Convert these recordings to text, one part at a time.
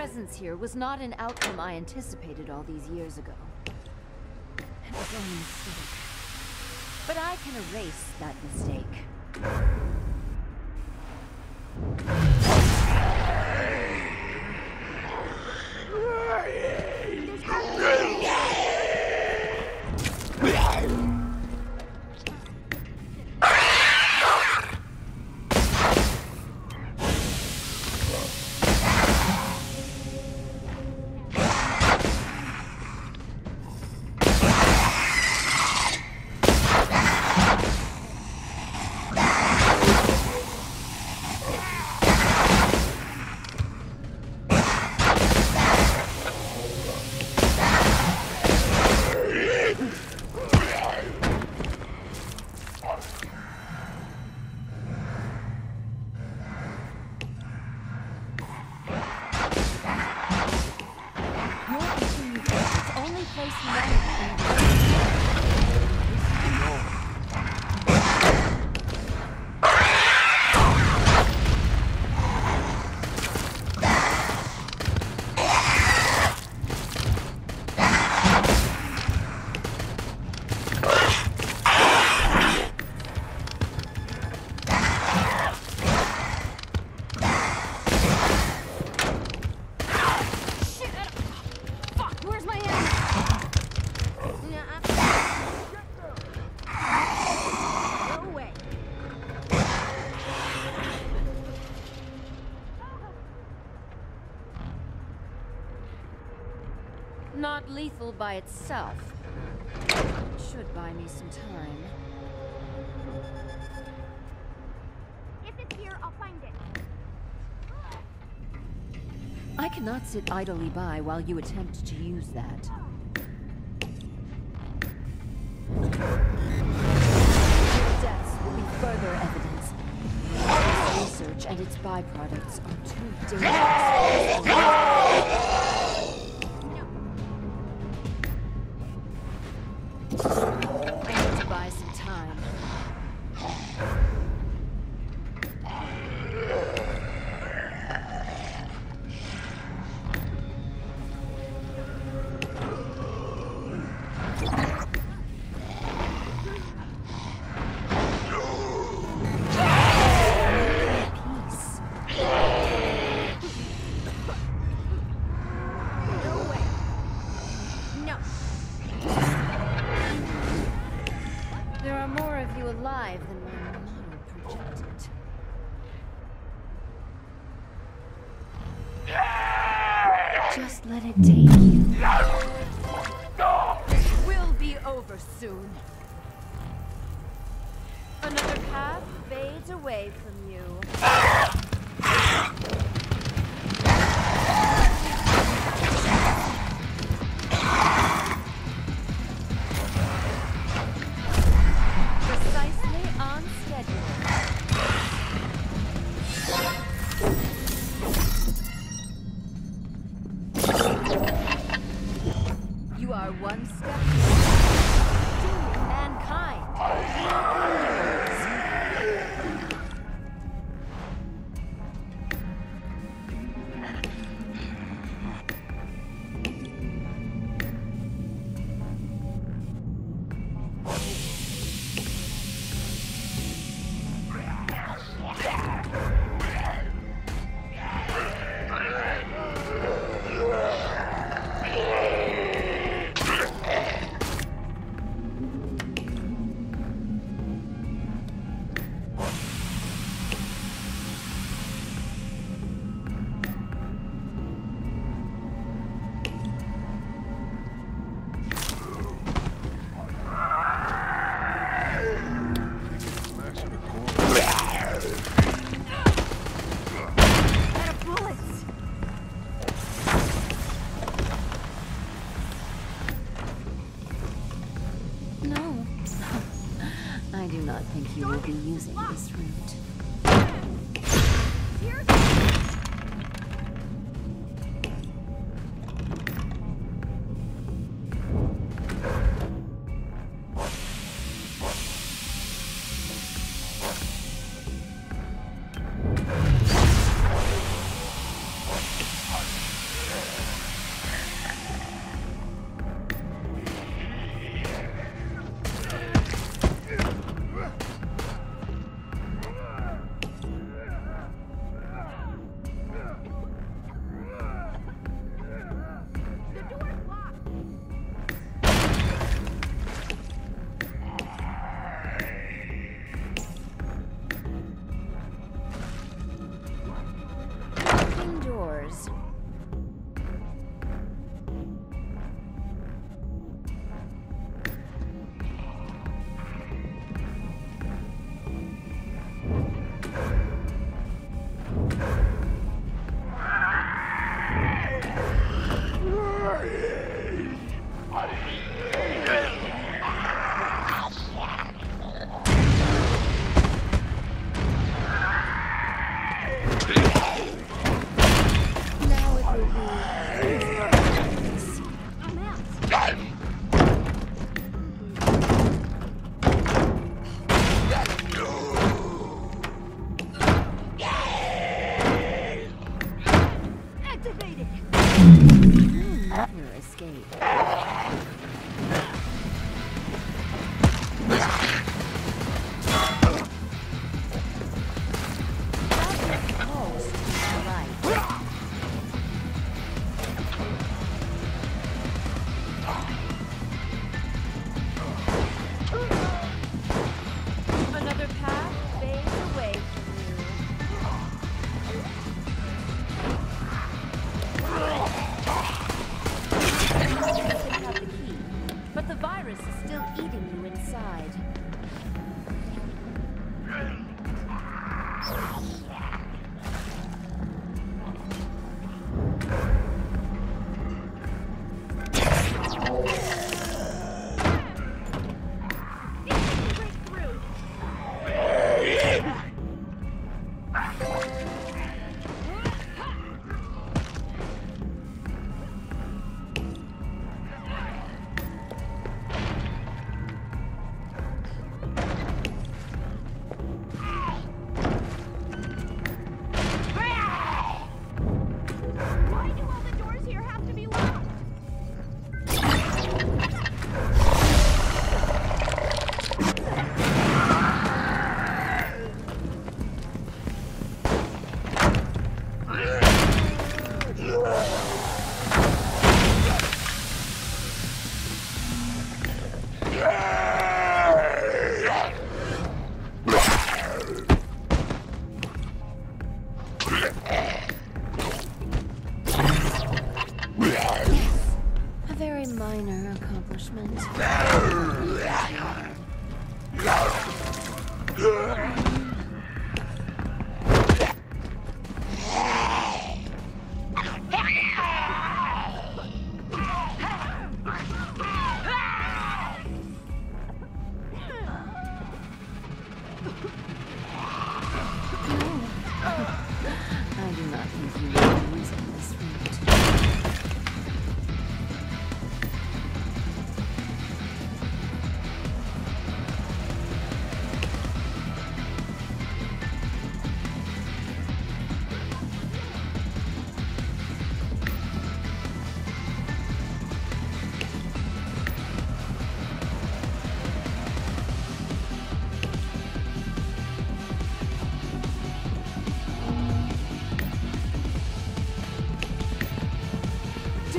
presence here was not an outcome I anticipated all these years ago. It was only a mistake. But I can erase that mistake. place none Not lethal by itself. Should buy me some time. If it's here, I'll find it. I cannot sit idly by while you attempt to use that. Your deaths will be further evidence. This research and its byproducts are too dangerous. More of you alive than my model projected. Just let it take you. It will be over soon. Another path fades away from you. Not think you will be using this route. activated! Hmm. Your escape. minor accomplishment.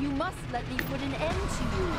You must let me put an end to you.